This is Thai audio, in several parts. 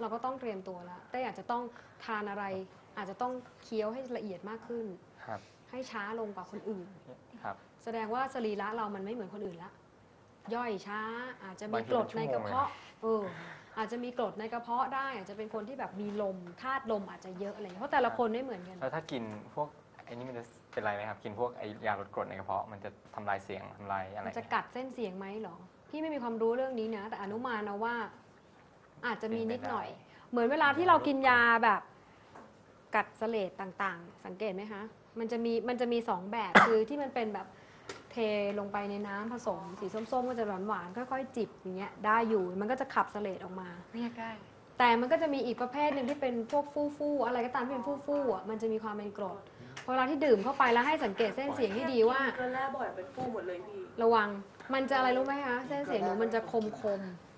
เราก็ต้องเตรียมตัวแล้วแต่อาจจะต้องทานอะไร อาจจะต้องเคี้ยวให้ละเอียดมากขึ้น ครับ ให้ช้าลงกว่าคนอื่น ครับ แสดงว่าสรีระเรามันไม่เหมือนคนอื่นละ ย่อยช้า อาจจะมีบางทีกรดเป็นในชั่วโมงกระเพาะ เออ อาจจะมีกรดในกระเพาะได้ อาจจะเป็นคนที่แบบมีลมธาตุลมอาจจะเยอะอะไรอย่างเงี้ยเพราะแต่ละคนไม่เหมือนกัน แล้วถ้ากินพวกไอ้นี่มันจะเป็นไรไหมครับ กินพวกไอ้ยาลดกรดในกระเพาะมันจะทำลายเสียงทำลายอะไร มันจะกัดเส้นเสียงไหมเหรอ พี่ไม่มีความรู้เรื่องนี้นะ แต่อนุมานนะว่า อาจจะมีนิดหน่อย เหมือนเวลาที่เรากินยาแบบกัดเสลดต่างๆ สังเกตไหมคะ มันจะมีมันจะมีสองแบบคือที่มันเป็นแบบเทลงไปในน้ำผสม สีส้มๆ ก็จะหวานๆค่อยๆ จิบอย่างเงี้ยได้อยู่มันก็จะขับเสลดออกมาเรียกได้แต่มันก็จะมีอีกประเภทหนึ่งที่เป็นพวกฟู่ฟู่ๆอะไรก็ตามที่เป็นฟู่ฟู่ๆอะมันจะมีความเป็นกรดพอเวลาที่ดื่มเข้าไปแล้วให้สังเกตเส้นเสียงให้ดีว่าเกลือแร่บ่อยเป็นฟูหมดเลยพี่ ระวังมันจะอะไรรู้ไหมคะเส้นเสียงหนูมันจะคมคมๆ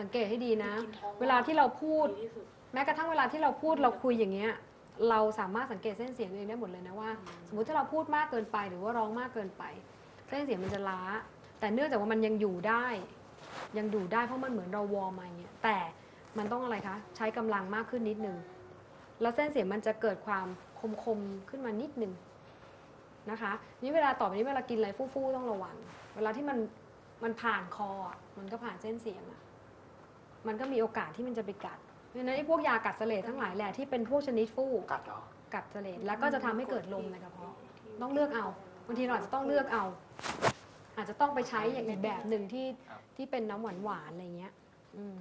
สังเกตให้ดีนะ เวลาที่เราพูดดีที่สุดแม้กระทั่งเวลาที่เราพูดเราคุยอย่างเงี้ย เราสามารถสังเกตเส้นเสียงตัวเองได้หมดเลยนะว่า สมมติถ้าเราพูดมากเกินไปหรือว่าร้องมากเกินไป เส้นเสียงมันจะล้า แต่เนื่องจากว่ามันยังอยู่ได้ ยังอยู่ได้เพราะมันเหมือนเราวอร์มมาอย่างเงี้ยแต่มันต้องอะไรคะ ใช้กำลังมากขึ้นนิดนึงแล้วเส้นเสียงมันจะเกิดความคมคมๆขึ้นมานิดนึงนะคะนี่เวลาต่อไปนี้เวลากินอะไรฟู่ๆต้องระวัง เวลาที่มันมันผ่านคออะมันก็ผ่านเส้นเสียงอะ มันก็มีโอกาสที่มันจะไปกัด เพราะฉะนั้นไอ้พวกยากัดเสลดทั้งหลายแหละที่เป็นพวกชนิดฟู่กัดเหรอ กัดเสลดแล้วก็จะทำให้เกิดลมในกระเพาะต้องเลือกเอาบางทีเราอาจจะต้องเลือกเอา อาจจะต้องไปใช้อย่างอีกแบบหนึ่งที่ครับ ที่เป็นน้ำหวานหวานๆอะไรเงี้ยอืม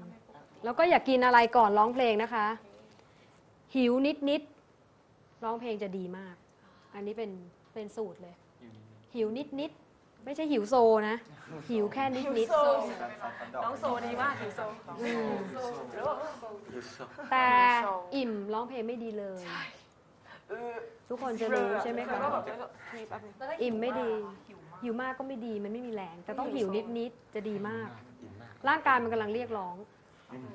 แล้วก็อย่ากกินอะไรก่อนร้องเพลงนะคะ หิวนิดนิดๆร้องเพลงจะดีมาก อันนี้เป็นเป็นสูตรเลยหิวนิดนิดๆ ไม่ใช่หิวโซนะ หิวแค่นิดนิดโซน้องโซดีมากหิวโซๆอืมหรือว่าแต่อิ่มร้องเพลงไม่ดีเลย เออทุกคนจะรู้ใช่ไหมคะแล้วก็แบบพี่แป๊บนึงอิ่มไม่ดี หิวมากก็ไม่ดีมันไม่มีแรง แต่ต้องหิวนิดๆจะดีมาก ร่างกายมันกำลังเรียกร้อง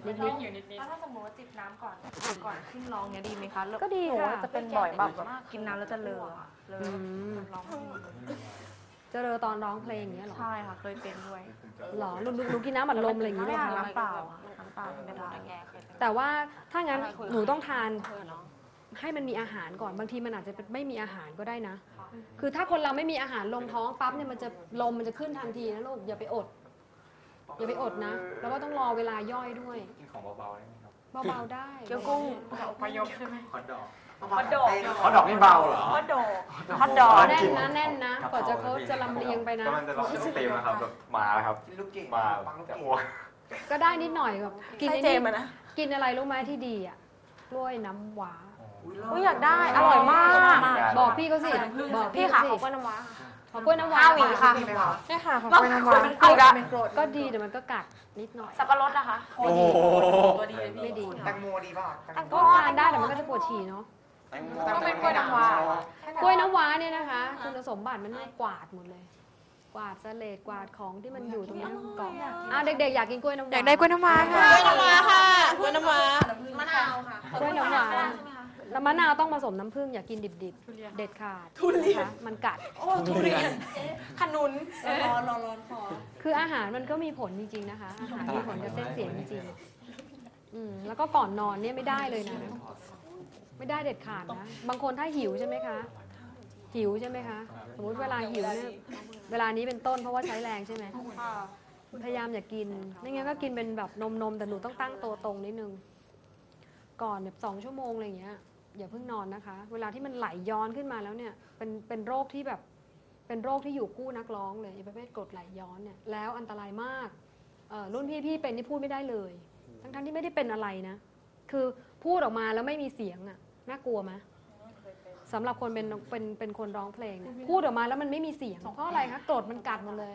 นิดอยู่นิดๆแล้วถ้าสมมติว่าจิบน้ำก่อนก่อนขึ้นร้องเนี้ยดีไหมคะๆก็ดีค่ะจะเป็นบ่อยแบบกินน้ำแล้วจะเลอะเลอะอืมร้องจะ เจอตอนร้องเพลงอย่างเงี้ยเหรอใช่ค่ะเคยเป็นด้วยหรอหนูหนูหนูกินน้ำอัดลมอะไรอย่างงี้ไหมคะน้ำเปล่าอะน้ำเปล่าไม่ได้แต่ว่าถ้างั้นหนูต้องทานให้มันมีอาหารก่อนบางทีมันอาจจะเป็นไม่มีอาหารก็ได้นะ คือถ้าคนเราไม่มีอาหารลงท้องปั๊บเนี่ยมันจะลมมันจะขึ้นทันทีนะลูกอย่าไปอดอย่าไปอดนะ แล้วก็ต้องรอเวลาย่อยด้วยกินของเบาๆได้ไหมครับเบาๆได้เกี๊ยวกุ้งประยกใช่ไหมฮอตดอก ฮอตดอกฮอตดอกนี่เบาเหรอฮอตดอกฮอตดอกแน่นนะแน่นนะกว่าจะเขาจะลำเลียงไปนะก็มันจะต้องเต็มนะครับแบบมาแล้วครับลูกเก่งมาปังลูกจะเก่งอ้วกก็ได้นิดหน่อยแบบกินใช่ไอ้เจนี่มส์อะนะกินอะไรรู้ไหมที่ดีอะกล้วยน้ำว้าอุ้ยอยากได้อร่อยมากบอกพี่เขาสิบอกพี่พี่ค่ะเขาขอสิกล้วยน้ำว้าขอกล้วยน้ำว้าห้าหวีค่ะมีไหมครับใช่ค่ะขอกล้วยน้ำว้าเอาอีกละก็ดีแต่มันก็กัดนิดหน่อยสับปะรดนะคะโอ้โหตัวดีเลยพี่ไม่ดีแตงโมดีป่ะแตงโมก็ทานได้แต่มันก็จะปวดฉี่เนาะแตงโมต้องเป็นกล้วยน้ำว้ากล้วยน้ำว้าเนี่ยนะคะ คุณสมบัติมันไม่กวาดหมดเลย กวาดเสลดกวาดของที่มันอยู่ตรงนี้กล่องอะเด็กๆอยากกินกล้วยน้ำว้าอยากได้กล้วยน้ำว้าค่ะกล้วยน้ำว้าค่ะกล้วยน้ำว้ามะนาวค่ะกล้วยน้ำว้าแล้วมะนาวต้องผสมน้ำผึ้งอย่ากินดิบๆ เด็ดขาดนะคะมันกัดโอ้ทุเรียนขนุนร้อนร้อนร้อนคอคืออาหารมันก็มีผลจริงๆนะคะอาหารมีผลกับเส้นเสียงจริงๆอืมแล้วก็ก่อนนอนเนี่ยไม่ได้เลยนะ ไม่ได้เด็ดขาดนะ บางคนถ้าหิวใช่ไหมคะ หิวใช่ไหมคะ สมมติเวลาหิวเนี่ย เวลานี้เป็นต้นเพราะว่าใช้แรงใช่ไหม พยายามอย่ากิน ไม่งั้นก็กินเป็นแบบนมนมๆแต่หนูต้องตั้งตัวตรงนิดนึง ก่อนแบบสองชั่วโมงอะไรอย่างเงี้ย อย่าเพิ่งนอนนะคะ เวลาที่มันไหลย้อนขึ้นมาแล้วเนี่ย เป็นเป็นโรคที่แบบ เป็นโรคที่อยู่คู่นักร้องเลยไอ้ประเภทกรดไหลย้อนเนี่ย แล้วอันตรายมากเอ่อรุ่นพี่พี่เป็นที่พูดไม่ได้เลยทั้งทั้งๆที่ไม่ได้เป็นอะไรนะ คือพูดออกมาแล้วไม่มีเสียงอะ น่ากลัวไหมสำหรับคนเป็นเป็นเป็นคนร้องเพลงเนี่ยพูดออกมาแล้วมันไม่มีเสียงเพราะอะไรคะกรดมันกัดหมดเลย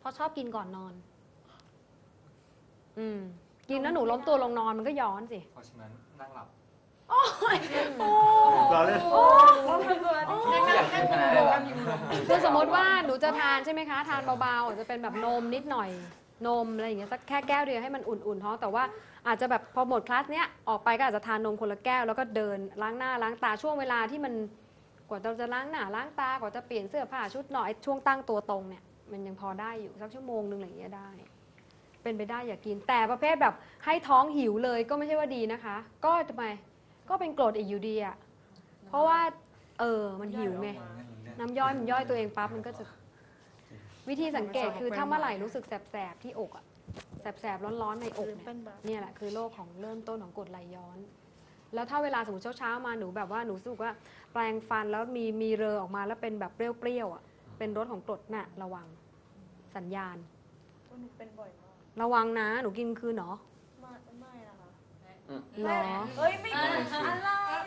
เพราะชอบกินก่อนนอน อืม กินแล้วหนูล้มตัวลงนอนมันก็ย้อนสิเพราะฉะนั้นนั่งหลับคือสมมติว่าหนูจะทานใช่ไหมคะ ทานเบาๆอาจจะเป็นแบบนมนิดหน่อย นมอะไรอย่างเงี้ยสักแค่แก้วเดียวให้มันอุ่นๆท้องแต่ว่าอาจจะแบบพอหมดคลาสเนี้ยออกไปก็อาจจะทานนมคนละแก้วแล้วก็เดินล้างหน้าล้างตาช่วงเวลาที่มันกว่าเราจะล้างหน้าล้างตากว่าจะเปลี่ยนเสื้อผ้าชุดหน่อยช่วงตั้งตัวตรงเนี่ยมันยังพอได้อยู่สักชั่วโมงหนึ่งอะไรอย่างเงี้ยได้ เป็นไปได้อย่ากินแต่ประเภทแบบให้ท้องหิวเลยก็ไม่ใช่ว่าดีนะคะ ก็ทำไมก็เป็นกรดอีกอยู่ดีอะเพราะว่าเออมันหิวไงน้ำย่อยมันย่อยตัวเองปั๊บมันก็จะ วิธีสังเกตคือถ้าเมื่อไหร่รู้สึกแสบๆที่อกอะแสบๆร้อนๆในอกเนี่ยเป็นแบบเนี่ยแหละคือโรคของเริ่มต้นของกรดไหลย้อน แล้วถ้าเวลาสมมติเช้าๆมาหนูแบบว่าหนูรู้สึกว่าแปรงฟันแล้วมีมีเรอออกมาแล้วเป็นแบบเปรี้ยวๆอะเป็นรสของกรดน่ะระวังสัญญาณหนูเป็นบ่อยมากระวังนะหนูกินคืนเนาะไม่ไม่นะคะหรอเฮ้ยไม่อะไรอะ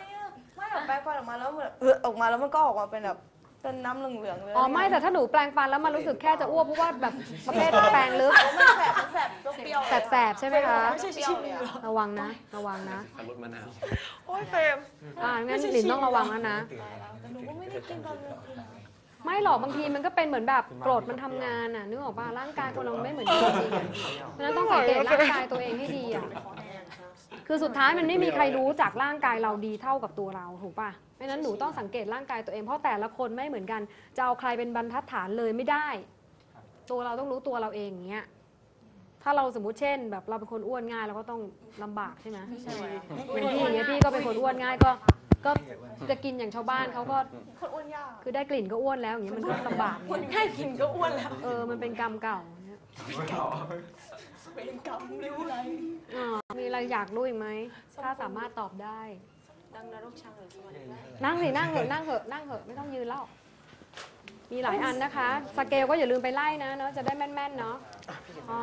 ไม่แบบแปรงฟันออกมาแล้วเหมือนเออออกมาแล้วมันก็ออกมาเป็นแบบ เป็นน้ำเหลืองๆเลยอ๋อไม่แต่ถ้าหนูแปรงฟันแล้วมันรู้สึกแค่จะอ้วกเพราะว่าแบบประเภทแปรงลึกมันแสบมันแสบเปรี้ยวๆเลยอะแสบๆใช่ไหมคะไม่ใช่เปรี้ยวเลยอะระวังนะ ระวังนะรสมะนาวโอ้ยเฟรมอ่างั้นหลินต้องระวังแล้วนะ แต่หนูก็ไม่ได้กินตอนกลางคืนไม่หรอกบางทีมันก็เป็นเหมือนแบบกรดมันทำงานอะนึกออกป่ะร่างกายคนเราไม่เหมือนกันจริงๆอะเพราะฉะนั้นต้องสังเกตร่างกายตัวเองให้ดีอะ คือสุดท้ายมันไม่มีใครรู้จากร่างกายเราดีเท่ากับตัวเราถูกป่ะเพราะฉะนั้นหนูต้องสังเกตร่างกายตัวเองเพราะแต่ละคนไม่เหมือนกัน จะเอาใครเป็นบรรทัดฐานเลยไม่ได้ ตัวเราต้องรู้ตัวเราเองอย่างเงี้ยถ้าเราสมมุติเช่น แบบเราเป็นคนอ้วนง่ายเราก็ต้องลำบากใช่ไหมอย่างพี่อย่างเงี้ยพี่ก็เป็นคนอ้วนง่ายก็ ก็จะกินอย่างชาวบ้านเขาก็คนอ้วนยากคือได้กลิ่นก็อ้วนแล้วอย่างเงี้ยมันก็ลำบากคนเนี่ยง่ายกินก็อ้วนแล้ว เออมันเป็นกรรมเก่า เนี่ยเป็นกรรมริ้วไรอ๋อมีอะไรอยากรู้อีกไหม ถ้าสามารถตอบได้ ดังนรกช่างหรือสวัสดีนั่งสินั่งเหอะนั่งเหอะนั่งเหอะไม่ต้องยืนแล้ว มีหลายอันนะคะ สเกลก็อย่าลืมไปไล่นะเนาะจะได้แม่นๆเนาะอ๋อ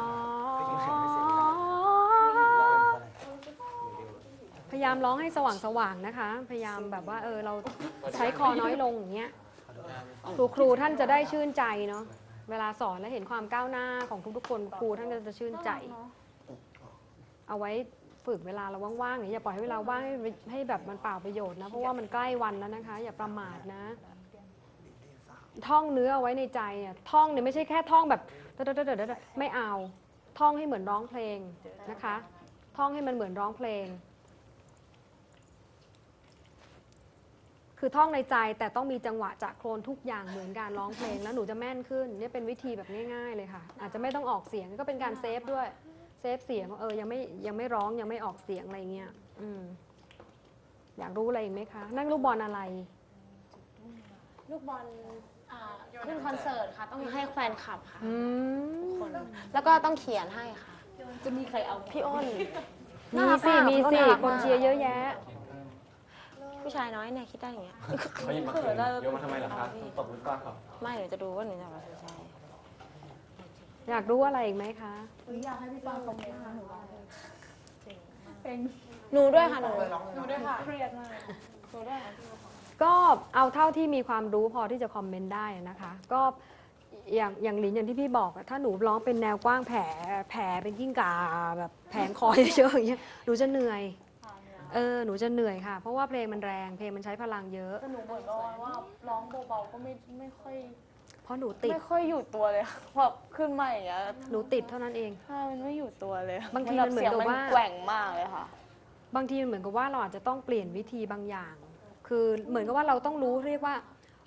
พยายามร้องให้สว่างๆนะคะ พยายามแบบว่าเออเราใช้คอน้อยลงอย่างเงี้ยครูครูท่านจะได้ชื่นใจเนาะ เวลาสอนแล้วเห็นความก้าวหน้าของทุกๆคนครูท่านก็จะชื่นใจเอาไว้ฝึกเวลาเราว่างๆเนี่ยอย่าปล่อยให้เวลาว่างให้ให้แบบมันเปล่าประโยชน์นะ เพราะว่ามันใกล้วันแล้วนะคะ อย่าประมาทนะ ท่องเนื้อเอาไว้ในใจเนี่ยท่องเนี่ยไม่ใช่แค่ท่องแบบเดดๆๆๆไม่เอา ท่องให้เหมือนร้องเพลงนะคะ ท่องให้มันเหมือนร้องเพลง คือท่องในใจแต่ต้องมีจังหวะจากโครนทุกอย่างเหมือนการร้องเพลง แล้วหนูจะแม่นขึ้นเนี่ยเป็นวิธีแบบง่ายๆเลยค่ะ อาจจะไม่ต้องออกเสียงก็เป็นการเซฟด้วยเซฟเสียงว่าเออยังไม่ยังไม่ร้องยังไม่ออกเสียงอะไรเงี้ยอืมอยากรู้อะไรอีกไหมคะ นั่งลูกบอลอะไร ลูกบอลอ่าขึ้นคอนเสิร์ตค่ะ ต้องให้แฟนคลับค่ะอืมคน แล้วก็ต้องเขียนให้ค่ะ จะมีใครเอาพี่อ้น มีสิมีสิคนเชียร์เยอะแยะ ผู้ชายน้อยเนี่ยคิดได้อย่างเงี้ยเขาหยิบมาคืนโยนมาทำไมล่ะครับตบมือก้อนเขาไม่หนูจะดูว่าหนูจะมาสนใจอยากรู้อะไรอีกไหมคะ อยากให้พี่ป้าคอมเมนต์ให้หนูว่าเป็นหนูด้วยค่ะหนูหนูด้วยค่ะเครียดมากหนูด้วยค่ะก็เอาเท่าที่มีความรู้พอที่จะคอมเมนต์ได้นะคะ ก็อย่างอย่างหลินอย่างที่พี่บอกอะถ้าหนูร้องเป็นแนวกว้างแผ่แผ่เป็นกิ้งก่าแบบแผงคอเยอะๆอย่างเงี้ยหนูจะเหนื่อย เออหนูจะเหนื่อยค่ะ เพราะว่าเพลงมันแรงเพลงมันใช้พลังเยอะ แต่หนูเหมือนกับว่าร้องเบาๆก็ไม่ไม่ค่อยเพราะหนูติดไม่ค่อยอยู่ตัวเลยค่ะแบบขึ้นมาอย่างเงี้ยหนูติดเท่านั้นเองใช่มันไม่อยู่ตัวเลยบางทีมันเหมือนกับว่าสียงแกว่งมากเลยค่ะ บางทีมันเหมือนกับว่าเราอาจจะต้องเปลี่ยนวิธีบางอย่าง คือเหมือนกับว่าเราต้องรู้เรียกว่า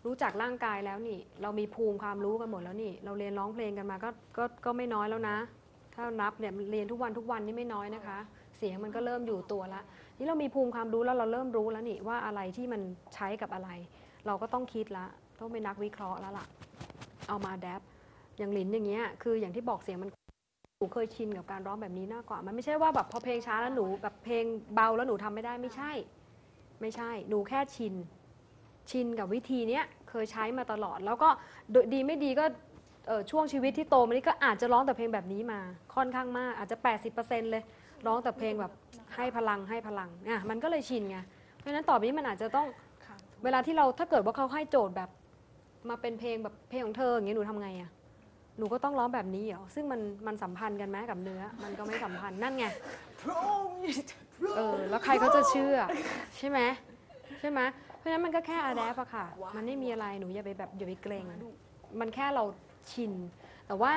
รู้จักร่างกายแล้วนี่ เรามีภูมิความรู้กันหมดแล้วนี่ เราเรียนร้องเพลงกันมาก็ก็ก็ไม่น้อยแล้วนะ ถ้านับเนี่ยเรียนทุกวันทุกวันนี่ไม่น้อยนะคะ เสียงมันก็เริ่มอยู่ตัวละ นี่เรามีภูมิความรู้แล้วเราเริ่มรู้แล้วนี่ว่าอะไรที่มันใช้กับอะไร เราก็ต้องคิดละต้องเป็นนักวิเคราะห์แล้วล่ะ เอามาแดปอย่างหลินอย่างเงี้ยคืออย่างที่บอกเสียงมันหนูเคยชินกับการร้องแบบนี้มากกว่า มันไม่ใช่ว่าแบบพอเพลงช้าแล้วหนูแบบเพลงเบาแล้วหนูทำไม่ได้ไม่ใช่ ไม่ใช่หนูแค่ชิน ชินกับวิธีเนี้ยเคยใช้มาตลอด แล้วก็ดีไม่ดีก็ช่วงชีวิตที่โตมานี่ก็อาจจะร้องแต่เพลงแบบนี้มาค่อนข้างมากอาจจะ 80%เลย ร้องแต่เพลงแบบให้พลังให้พลังอะมันก็เลยชินไงเพราะฉะนั้นต่อไปนี้มันอาจจะต้องเวลาที่เราถ้าเกิดว่าเขาให้โจทย์แบบ มาเป็นเพลงแบบเพลงของเธออย่างเงี้ยหนูทำไงอะหนูก็ต้องร้องแบบนี้เหรอซึ่งมันมันสัมพันธ์กันไหมกับเนื้อ มันก็ไม่สัมพันธ์นั่นไงเออแล้วใครเขาจะเชื่อ ใช่ไหมใช่ไหมเพราะฉะนั้นมันก็แค่อาแดปอะค่ะ มันไม่มีอะไรหนูอย่าไปแบบอย่าไปเกรงมันแค่เราชิน แต่ว่า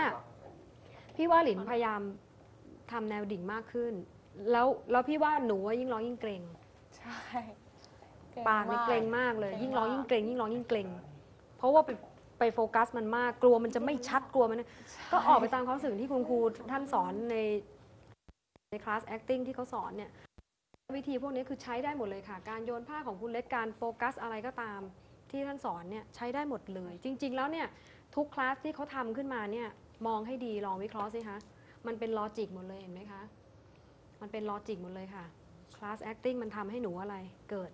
พี่ว่าหลินพยายาม ทำแนวดิ่งมากขึ้น แล้วแล้วพี่ว่าหนูว่ายิ่งร้องยิ่งเกรงใช่ปากนี่เกรงมากเลย ยิ่งร้องยิ่งเกรงยิ่งร้องยิ่งเกรงเพราะว่าไปไปโฟกัสมันมากกลัวมันจะไม่ชัดกลัวมัน ก็ออกไปตามความรู้สึกที่คุณครูท่านสอนในในคลาส acting ที่เขาสอนเนี่ยวิธีพวกนี้คือใช้ได้หมดเลยค่ะ การโยนผ้าของคุณเล็กการโฟกัสอะไรก็ตามที่ท่านสอนเนี่ยใช้ได้หมดเลย จริง ๆ แล้วเนี่ยทุกคลาสที่เขาทำขึ้นมาเนี่ยมองให้ดีลองวิเคราะห์สิคะ มันเป็นลอจิกหมดเลยเห็นไหมคะ มันเป็นลอจิกหมดเลยค่ะคลาส acting มันทำให้หนูอะไร เกิด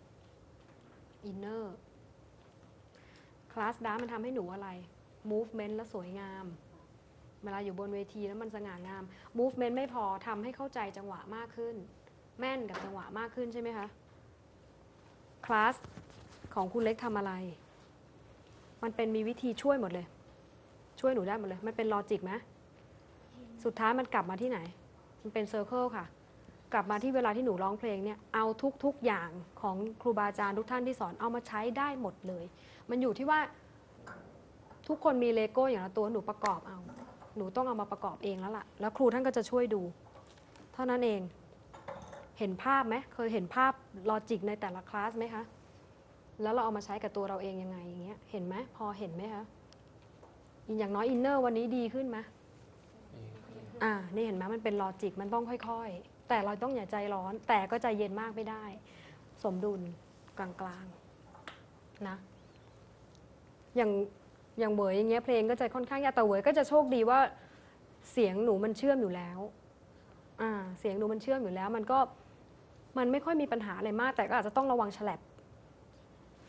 inner คลาสดามันทำให้หนูอะไร movement และสวยงาม เวลาอยู่บนเวทีแล้วมันสง่างาม movement ไม่พอทำให้เข้าใจจังหวะมากขึ้น แม่นกับจังหวะมากขึ้นใช่ไหมคะคลาสของคุณเล็กทำอะไร มันเป็นมีวิธีช่วยหมดเลย ช่วยหนูได้หมดเลย มันเป็น logic ไหม สุดท้ายมันกลับมาที่ไหน มันเป็น circle ค่ะ กลับมาที่เวลาที่หนูร้องเพลงเนี่ย เอาทุกๆอย่างของครูบาอาจารย์ทุกท่านที่สอนเอามาใช้ได้หมดเลย มันอยู่ที่ว่าทุกคนมีเลโก้อย่างละตัวหนูประกอบเอา หนูต้องเอามาประกอบเองแล้วล่ะ แล้วครูท่านก็จะช่วยดู เท่านั้นเอง เห็นภาพไหมเคยเห็นภาพ logic ในแต่ละคลาสไหมคะ แล้วเราเอามาใช้กับตัวเราเองยังไงอย่างเงี้ย เห็นไหมพอเห็นไหมคะ อย่างน้อย inner วันนี้ดีขึ้นไหม อ่านี่เห็นไหมมันเป็น logic มันต้องค่อยๆ แต่เราต้องอย่าใจร้อน แต่ก็ใจเย็นมากไม่ได้ สมดุลกลางๆนะอย่างอย่างเหวยอย่างเงี้ยเพลงก็จะค่อนข้างยากแต่เหวยก็จะโชคดีว่า เสียงหนูมันเชื่อมอยู่แล้วอ่าเสียงหนูมันเชื่อมอยู่แล้ว มันก็มันไม่ค่อยมีปัญหาอะไรมาก แต่ก็อาจจะต้องระวังฉลับ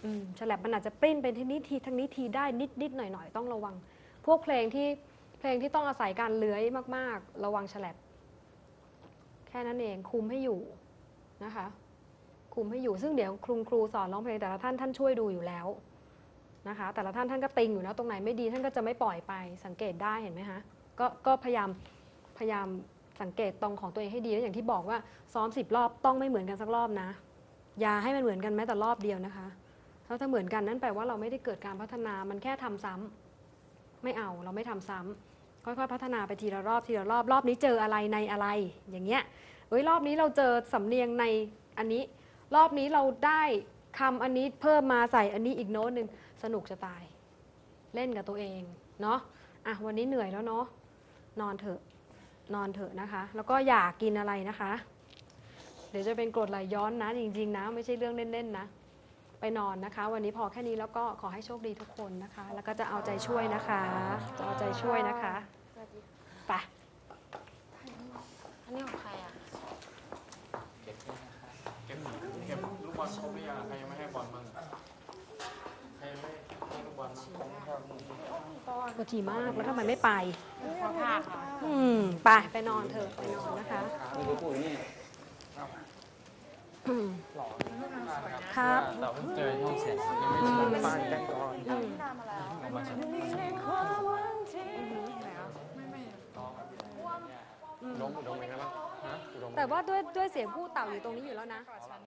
อืมฉลับมันอาจจะปริ้นเป็นทีนี้ทีทางนี้ทีได้นิดนิดหน่อยหน่อยๆต้องระวัง พวกเพลงที่ เพลงที่ต้องอาศัยการเลื้อยมาก ๆ ระวังฉลับแค่นั้นเองคุมให้อยู่นะคะคุมให้อยู่ซึ่งเดี๋ยวครูครูสอนร้องเพลงแต่ละท่านท่านช่วยดูอยู่แล้วนะคะ แต่ละท่านท่านก็ติงอยู่แล้วตรงไหนไม่ดีท่านก็จะไม่ปล่อยไปสังเกตได้เห็นไหมคะก็ก็พยายามพยายามสังเกตตรงของตัวเองให้ดีแล้วอย่างที่บอกว่าซ้อมสิบรอบต้องไม่เหมือนกันสักรอบนะ อย่าให้มันเหมือนกันแม้แต่รอบเดียวนะคะถ้าถ้าเหมือนกันนั่นแปลว่าเราไม่ได้เกิดการพัฒนามันแค่ทำซ้ำไม่เอาเราไม่ทำซ้ำ ค่อยๆ พัฒนาไปทีละรอบทีละรอบรอบนี้เจออะไรในอะไรอย่างเงี้ยเอ้ยรอบนี้เราเจอสำเนียงในอันนี้ รอบนี้เราได้คำอันนี้เพิ่มมาใส่อันนี้อีกโน้ตหนึ่งสนุกจะตาย เล่นกับตัวเองเนาะอะวันนี้เหนื่อยแล้วเนาะนอนเถอะนอนเถอะนะคะ แล้วก็อย่ากินอะไรนะคะ เดี๋ยวจะเป็นกรดไหลย้อนนะจริงๆนะไม่ใช่เรื่องเล่นๆนะ ไปนอนนะคะ วันนี้พอแค่นี้แล้วก็ขอให้โชคดีทุกคนนะคะ แล้วก็จะเอาใจช่วยนะคะจะเอาใจช่วยนะคะไปอันนี้ของใครอะเก็บที่นะคะเก็บเก็บลูกบอลครบหรือยังใครยังไม่ให้บอลบ้างใครยังไม่ให้ลูกบอลบ้างกดทีมากแล้วทำไมไม่ไปขอผ้าค่ะอืมไปไปนอนเถอะไปนอนนะคะอืม ครับ เราเพิ่งเจอห้องเสียงยังไม่ถึงบ้านกันก่อนอืมออกมาจากลงลงไปกันบ้างฮะลงแต่ว่าด้วยด้วยเสียงผู้เต่าอยู่ตรงนี้อยู่แล้วนะ